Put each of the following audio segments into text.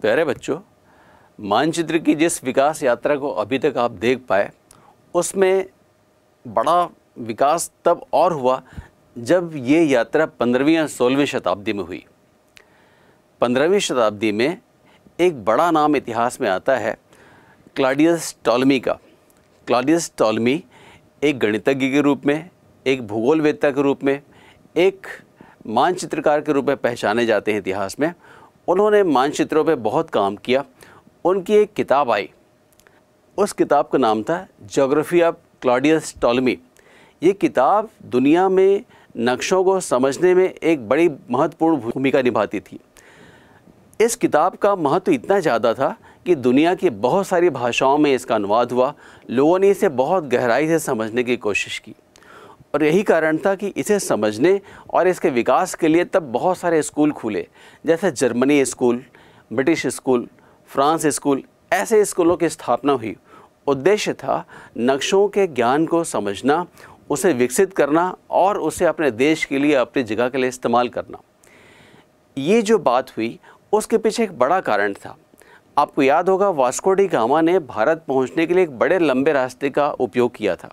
प्यारे बच्चों, मानचित्र की जिस विकास यात्रा को अभी तक आप देख पाए, उसमें बड़ा विकास तब और हुआ जब ये यात्रा पंद्रहवीं या सोलहवीं शताब्दी में हुई। पंद्रहवीं शताब्दी में एक बड़ा नाम इतिहास में आता है, क्लाडियस टॉलमी का। क्लाडियस टॉलमी एक गणितज्ञ के रूप में, एक भूगोलवेत्ता के रूप में, एक मानचित्रकार के रूप में पहचाने जाते हैं इतिहास में। उन्होंने मानचित्रों पे बहुत काम किया। उनकी एक किताब आई। उस किताब का नाम था जोग्राफी ऑफ़ क्लॉडियस टॉलमी ये किताब दुनिया में नक्शों को समझने में एक बड़ी महत्वपूर्ण भूमिका निभाती थी। इस किताब का महत्व इतना ज़्यादा था कि दुनिया की बहुत सारी भाषाओं में इसका अनुवाद हुआ। लोगों ने इसे बहुत गहराई से समझने की कोशिश की। और यही कारण था कि इसे समझने और इसके विकास के लिए तब बहुत सारे स्कूल खुले, जैसे Germany school, British school, France school, ऐसे स्कूलों की स्थापना हुई। उद्देश्य था नक्शों के ज्ञान को समझना, उसे विकसित करना और उसे अपने देश के लिए अपनी जगह के लिए इस्तेमाल करना। ये जो बात हुई, उसके पीछे एक बड़ा कारण था। आपको याद होगा, वास्को डी गामा ने भारत पहुँचने के लिए एक बड़े लंबे रास्ते का उपयोग किया था।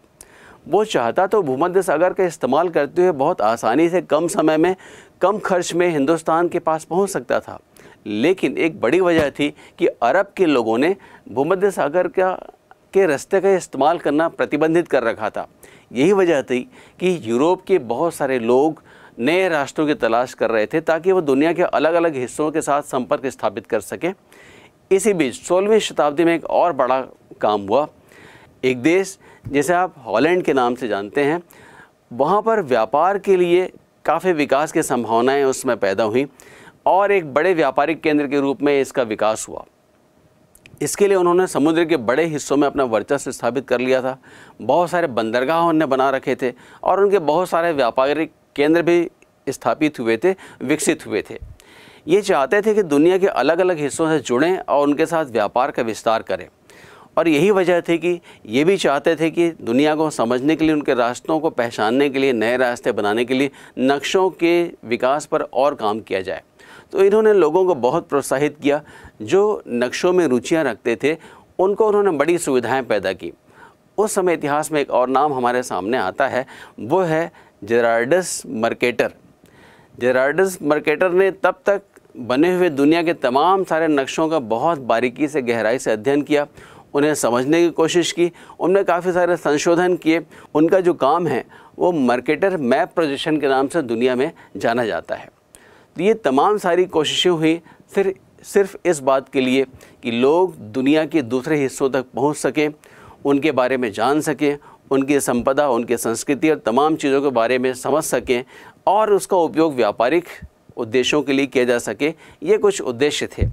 वो चाहता तो भूमध्य सागर का इस्तेमाल करते हुए बहुत आसानी से कम समय में, कम खर्च में हिंदुस्तान के पास पहुँच सकता था। लेकिन एक बड़ी वजह थी कि अरब के लोगों ने भूमध्य सागर का, के रास्ते का इस्तेमाल करना प्रतिबंधित कर रखा था। यही वजह थी कि यूरोप के बहुत सारे लोग नए राष्ट्रों की तलाश कर रहे थे ताकि वो दुनिया के अलग अलग हिस्सों के साथ संपर्क स्थापित कर सकें। इसी बीच सोलहवीं शताब्दी में एक और बड़ा काम हुआ। एक देश, जैसे आप हॉलैंड के नाम से जानते हैं, वहाँ पर व्यापार के लिए काफ़ी विकास की संभावनाएँ उसमें पैदा हुई और एक बड़े व्यापारिक केंद्र के रूप में इसका विकास हुआ। इसके लिए उन्होंने समुद्र के बड़े हिस्सों में अपना वर्चस्व स्थापित कर लिया था। बहुत सारे बंदरगाह उन्होंने बना रखे थे और उनके बहुत सारे व्यापारिक केंद्र भी स्थापित हुए थे, विकसित हुए थे। ये चाहते थे कि दुनिया के अलग अलग हिस्सों से जुड़ें और उनके साथ व्यापार का विस्तार करें। और यही वजह थी कि ये भी चाहते थे कि दुनिया को समझने के लिए, उनके रास्तों को पहचानने के लिए, नए रास्ते बनाने के लिए नक्शों के विकास पर और काम किया जाए। तो इन्होंने लोगों को बहुत प्रोत्साहित किया, जो नक्शों में रुचियाँ रखते थे, उनको उन्होंने बड़ी सुविधाएँ पैदा की। उस समय इतिहास में एक और नाम हमारे सामने आता है, वो है जेरार्डस मर्केटर। जेरार्डस मर्केटर ने तब तक बने हुए दुनिया के तमाम सारे नक्शों का बहुत बारीकी से गहराई से अध्ययन किया उन्हें समझने की कोशिश की उनने काफ़ी सारे संशोधन किए। उनका जो काम है, वो मार्केटर मैप प्रोजेक्शन के नाम से दुनिया में जाना जाता है। तो ये तमाम सारी कोशिशें हुई, सिर्फ़ सिर्फ़ इस बात के लिए कि लोग दुनिया के दूसरे हिस्सों तक पहुँच सकें, उनके बारे में जान सकें, उनकी संपदा, उनकी संस्कृति और तमाम चीज़ों के बारे में समझ सकें और उसका उपयोग व्यापारिक उद्देश्यों के लिए किया जा सके। ये कुछ उद्देश्य थे।